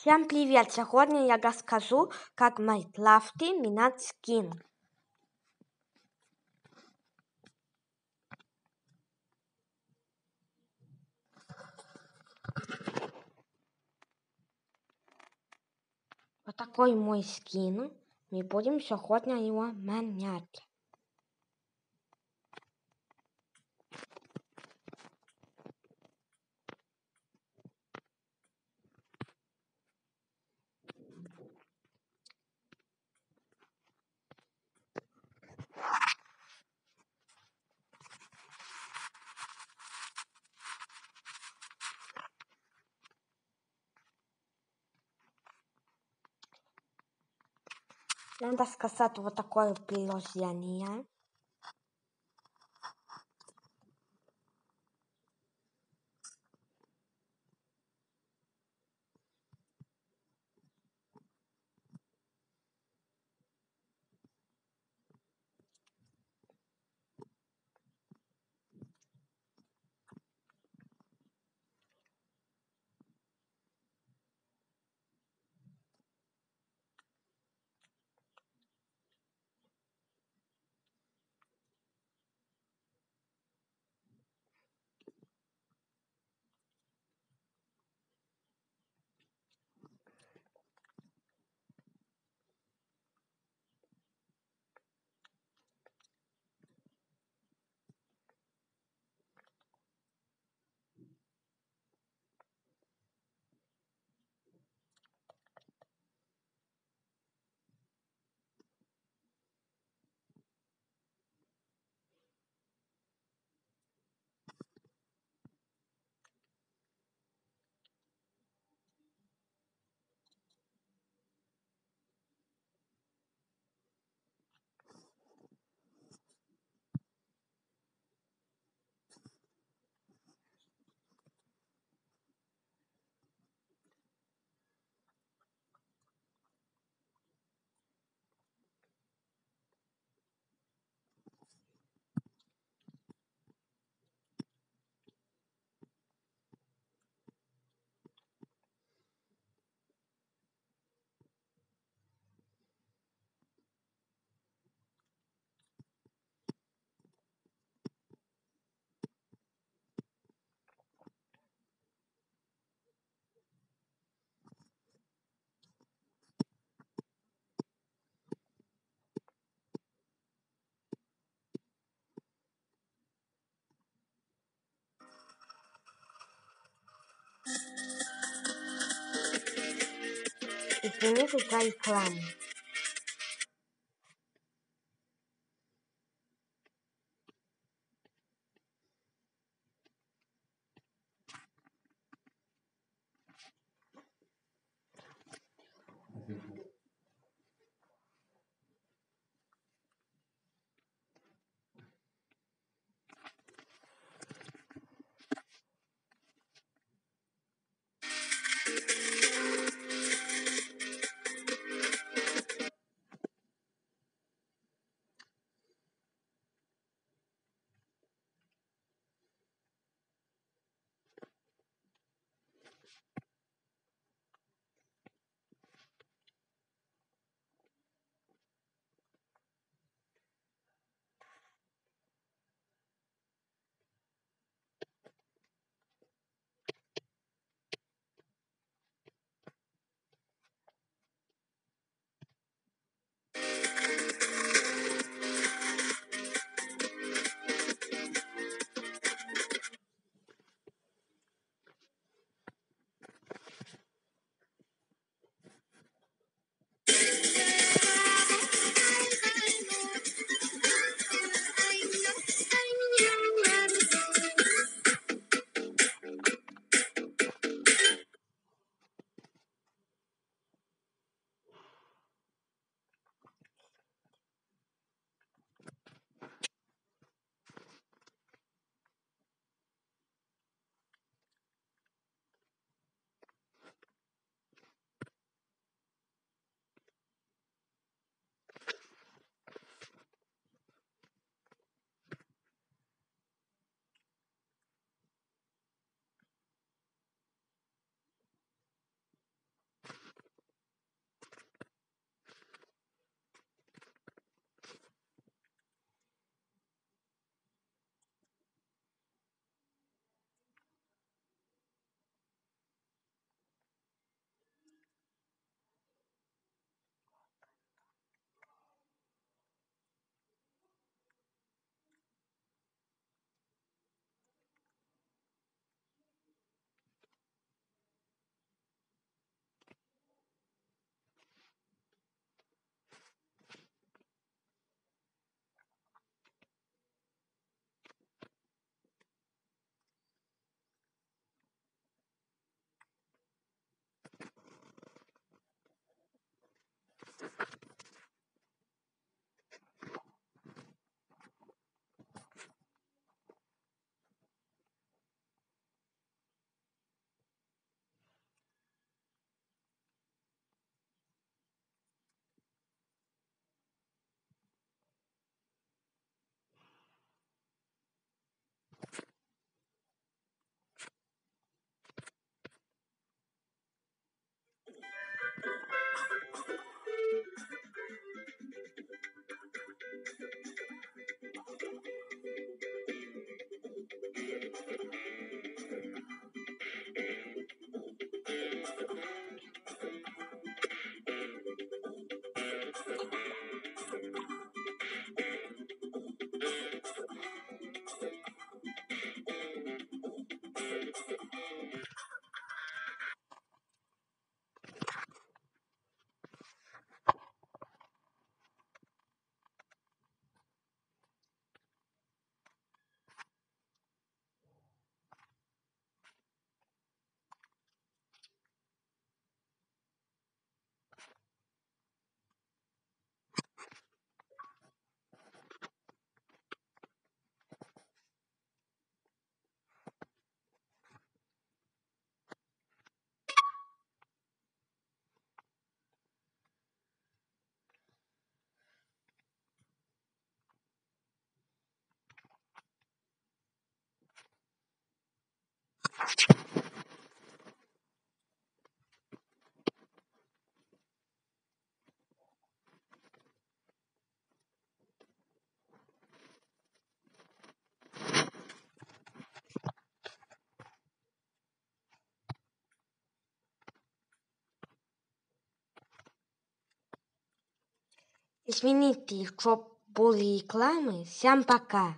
Всем привет! Сегодня я расскажу, как в Майнкрафте менять скин. Вот такой мой скин. Мы будем сегодня его менять. Надо сказать вот такое приложение. It's a necessary plan. Извините, что были рекламы. Всем пока.